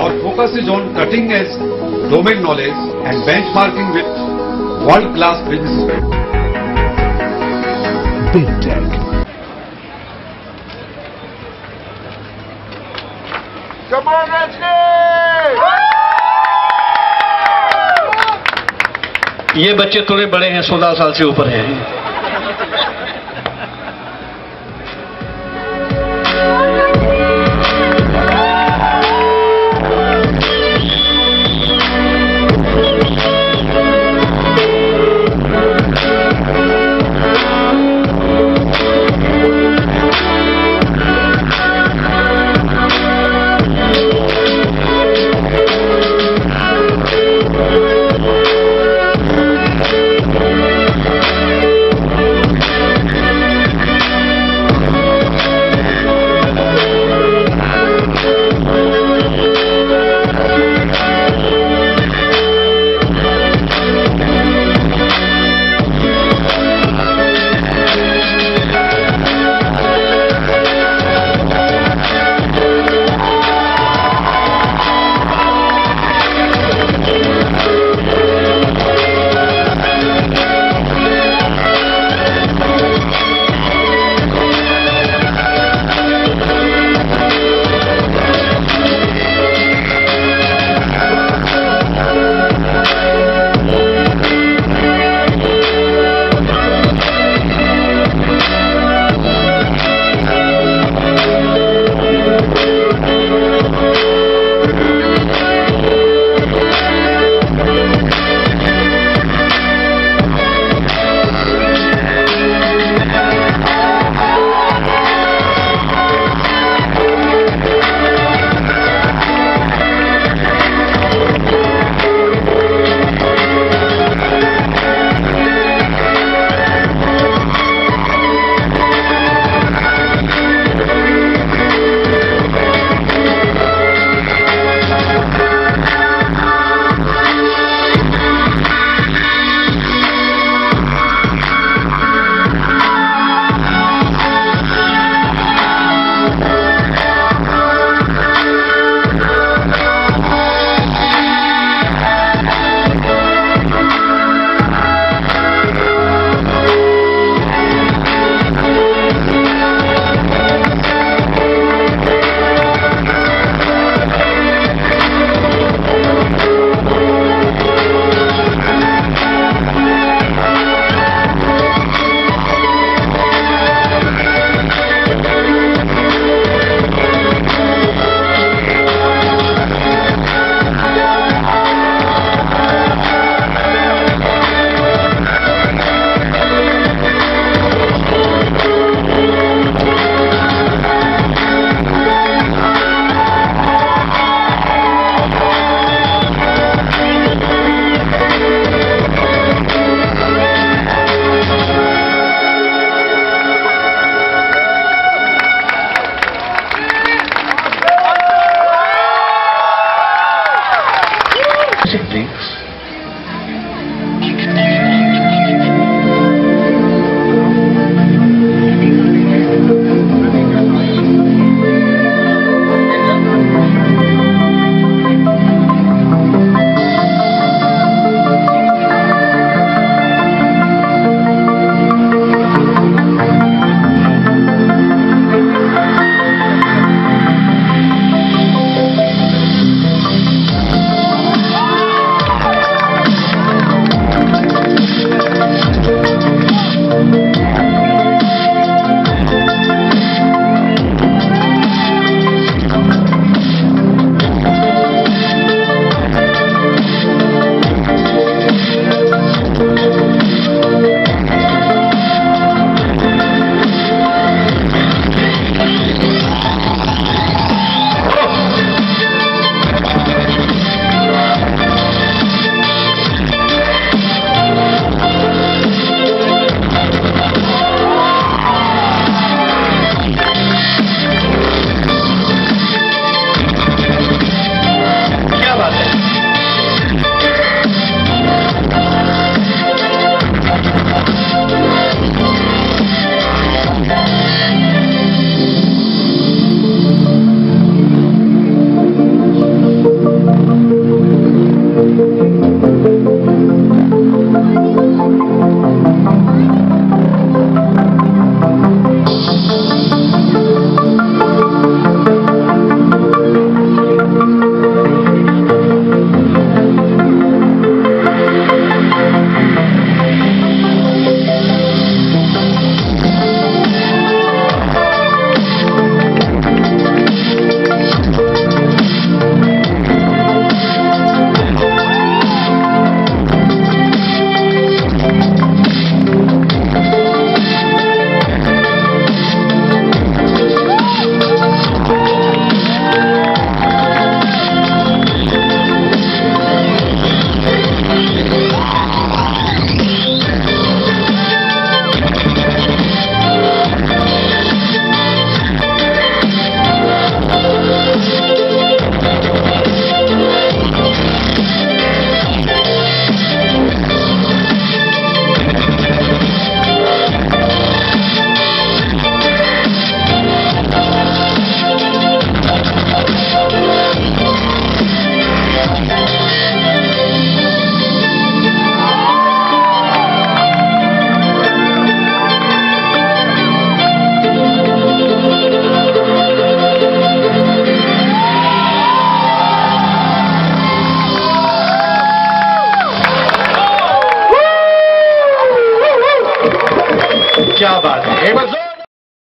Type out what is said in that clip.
Our focus is on cutting edge domain knowledge and benchmarking with world class businesses. Big Tech. Come on, Redskins! ये बच्चे थोड़े बड़े हैं सोलह साल से ऊपर हैं Alvarez.